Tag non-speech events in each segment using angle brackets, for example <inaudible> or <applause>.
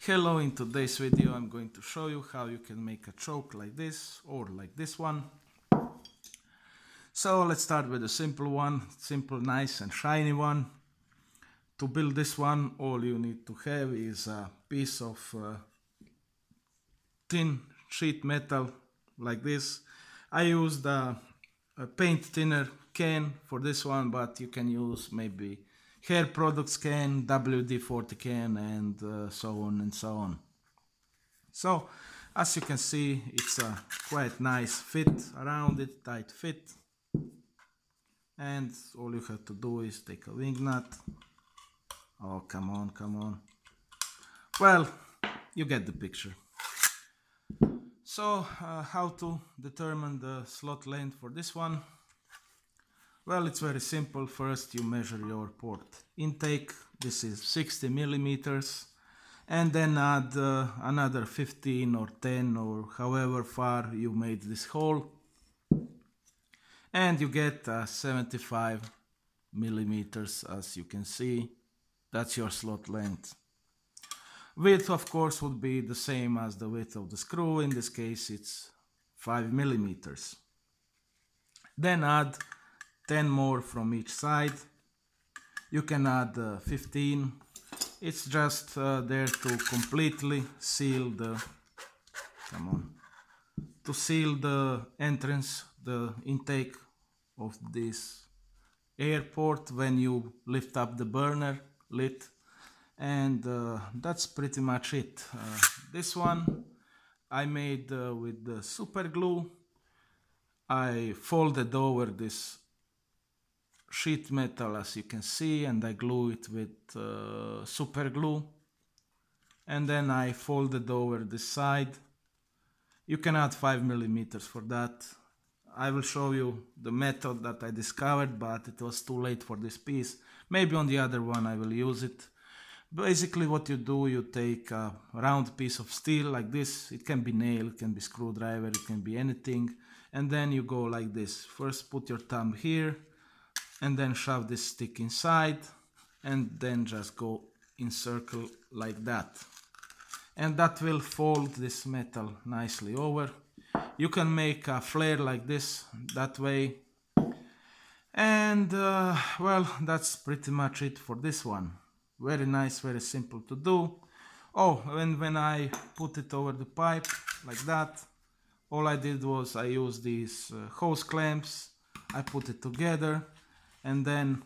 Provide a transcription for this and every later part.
Hello, in today's video I'm going to show you how you can make a choke like this or like this one. So let's start with a simple one, simple, nice and shiny one. To build this one all you need to have is a piece of uh, thin sheet metal like this. I used a, a paint thinner can for this one but you can use maybe hair products can, WD-40 can and uh, so on and so on. So as you can see it's a quite nice fit around it, tight fit. And all you have to do is take a wing nut. Oh come on come on. Well you get the picture. So uh, how to determine the slot length for this one well it's very simple. First you measure your port intake. This is 60 millimeters. And then add uh, another 15 or 10 or however far you made this hole. And you get uh, 75 millimeters as you can see. That's your slot length. Width of course would be the same as the width of the screw. In this case it's 5 millimeters. Then add 10 more from each side. You can add uh, 15 it's just uh, there to completely seal the come on to seal the entrance the intake of this air port when you lift up the burner lid. And uh, that's pretty much it. Uh, this one I made uh, with the super glue. I folded over this sheet metal as you can see and I glue it with uh, super glue. And then I folded over the side. You can add 5 millimeters for that. I will show you the method that I discovered but it was too late for this piece. Maybe on the other one I will use it. Basically what you do you take a round piece of steel like this. It can be nail it can be screwdriver it can be anything. And then you go like this. First put your thumb here and then shove this stick inside and then just go in circle like that. And that will fold this metal nicely over. You can make a flare like this that way. And uh, well that's pretty much it for this one. Very nice very simple to do. Oh and when I put it over the pipe like that all I did was I used these uh, hose clamps. I put it together and then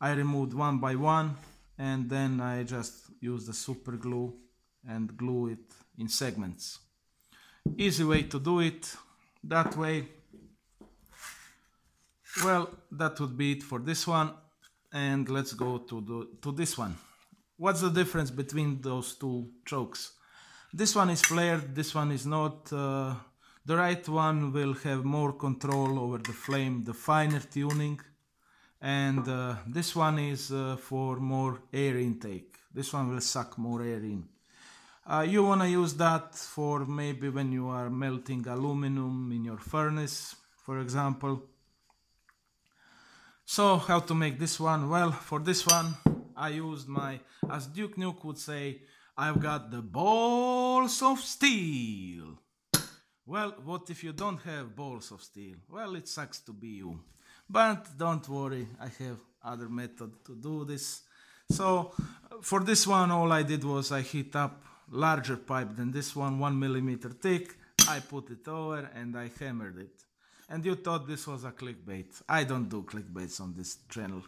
I removed one by one and then I just use the super glue and glue it in segments. Easy way to do it that way. Well that would be it for this one and let's go to the to this one. What's the difference between those two chokes? This one is flared this one is not uh, the right one will have more control over the flame the finer tuning and uh, this one is uh, for more air intake. This one will suck more air in. Uh, you want to use that for maybe when you are melting aluminum in your furnace for example. So how to make this one? Well for this one I used my as Duke Nuke would say I've got the balls of steel. Well what if you don't have balls of steel? Well it sucks to be you but don't worry I have other method to do this. So for this one all I did was I heat up larger pipe than this one one millimeter thick. I put it over and I hammered it. And you thought this was a clickbait. I don't do clickbaits on this channel.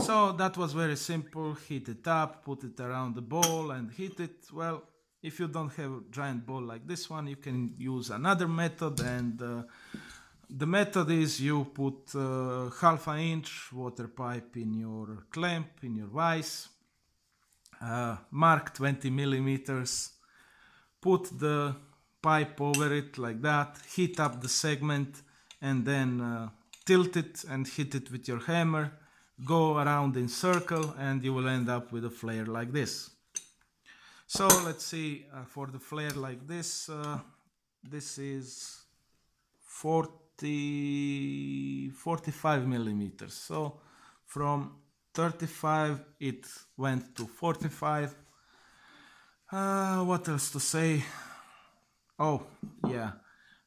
So that was very simple. Heat it up put it around the ball and heat it. Well if you don't have a giant ball like this one you can use another method and uh, the method is you put uh, half an inch water pipe in your clamp, in your vise, uh, mark 20 millimeters, put the pipe over it like that, heat up the segment and then uh, tilt it and hit it with your hammer, go around in circle and you will end up with a flare like this. So let's see uh, for the flare like this, uh, this is 40 40, 45 millimeters. So from 35 it went to 45 Uh, what else to say? Oh, yeah.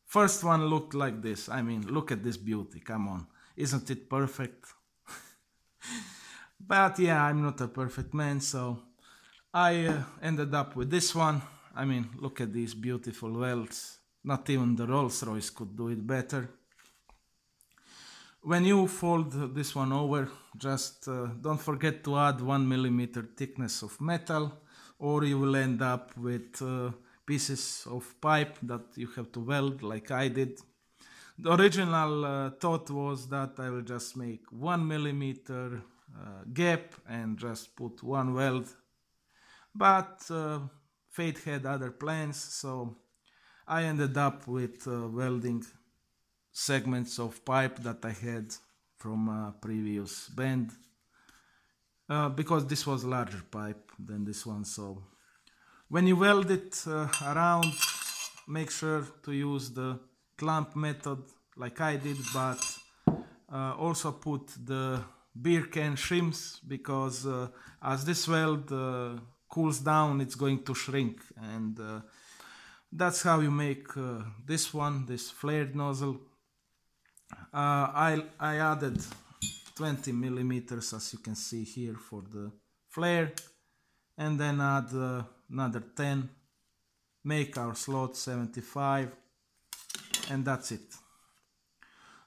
First one looked like this. I mean, look at this beauty. Come on. Isn't it perfect? <laughs> but yeah, I'm not a perfect man, so I uh, ended up with this one. I mean, look at these beautiful welds. Not even the Rolls-Royce could do it better. When you fold this one over, just uh, don't forget to add one millimeter thickness of metal or you will end up with uh, pieces of pipe that you have to weld like I did. The original uh, thought was that I will just make one millimeter uh, gap and just put one weld. But uh, fate had other plans, so I ended up with uh, welding segments of pipe that I had from a previous bend uh, because this was a larger pipe than this one. So when you weld it uh, around make sure to use the clamp method like I did but uh, also put the beer can shims because uh, as this weld uh, cools down it's going to shrink. And uh, that's how you make this one this flared nozzle I, I added 20 millimeters as you can see here for the flare and then add uh, another 10 make our slot 75 and that's it.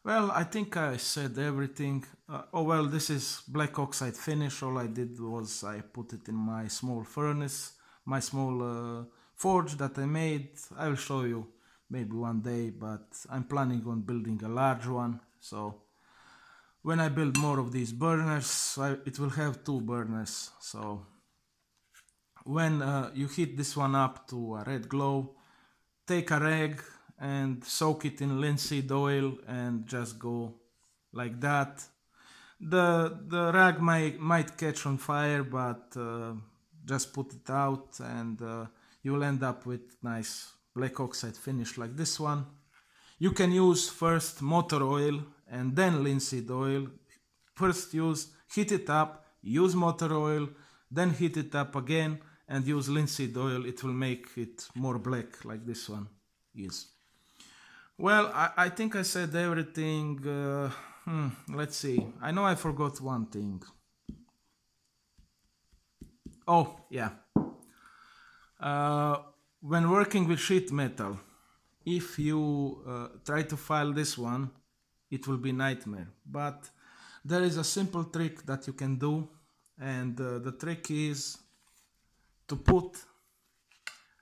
Well I think I said everything. Uh, oh well this is black oxide finish. All I did was I put it in my small furnace my small uh, forge that I made. I will show you maybe one day but I'm planning on building a large one. So when I build more of these burners I, it will have two burners. So when uh, you heat this one up to a red glow take a rag and soak it in linseed oil and just go like that. The the rag might might catch on fire but uh, just put it out and uh, you'll end up with nice black oxide finish like this one you can use first motor oil and then linseed oil. First use, heat it up, use motor oil, then heat it up again and use linseed oil. It will make it more black like this one is. Well, I, I think I said everything. Uh, hmm, let's see. I know I forgot one thing. Oh, yeah. Uh, when working with sheet metal, if you uh, try to file this one, it will be nightmare. But there is a simple trick that you can do and uh, the trick is to put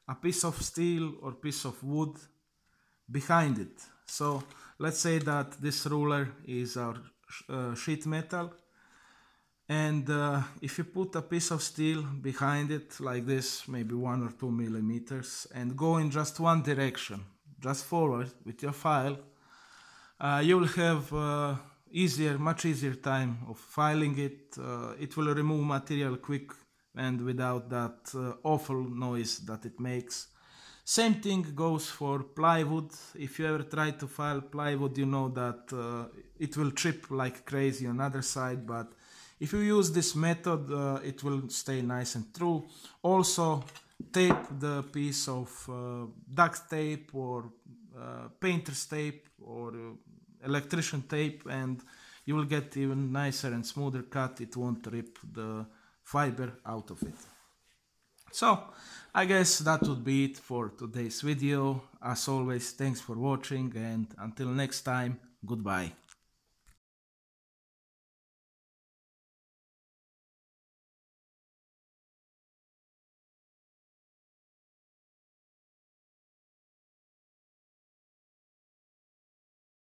a piece of steel or piece of wood behind it. So let's say that this ruler is our uh, sheet metal and uh, if you put a piece of steel behind it like this, maybe one or two millimeters and go in just one direction, just forward with your file, uh, you will have uh, easier, much easier time of filing it. Uh, it will remove material quick and without that uh, awful noise that it makes. Same thing goes for plywood. If you ever try to file plywood, you know that uh, it will chip like crazy on other side, but if you use this method, uh, it will stay nice and true. Also, tape the piece of uh, duct tape or uh, painter's tape or uh, electrician tape and you will get even nicer and smoother cut. It won't rip the fiber out of it. So I guess that would be it for today's video. As always thanks for watching and until next time goodbye